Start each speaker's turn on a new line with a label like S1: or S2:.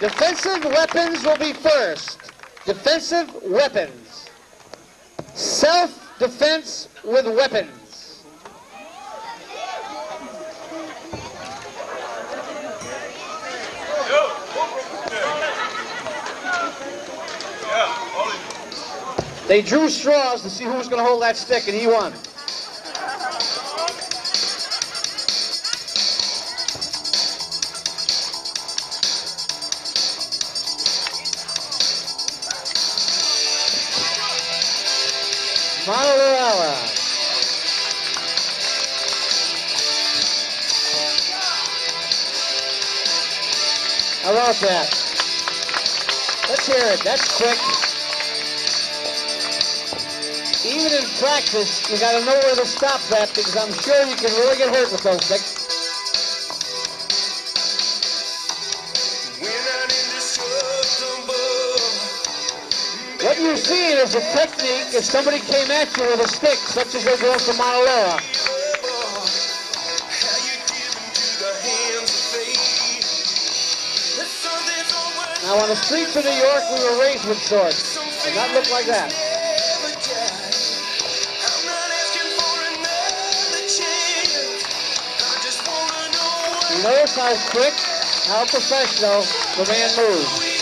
S1: Defensive weapons will be first. Defensive weapons. Self-defense with weapons. They drew straws to see who was going to hold that stick, and he won. How about that? Let's hear it. That's quick. Even in practice, you got to know where to stop that because I'm sure you can really get hurt with those sticks. What you're seeing is a technique if somebody came at you with a stick, such as they're doing from Montalera. Now on the streets of New York, we were raised with swords. And that looked like that. Notice how quick, how professional the man moves.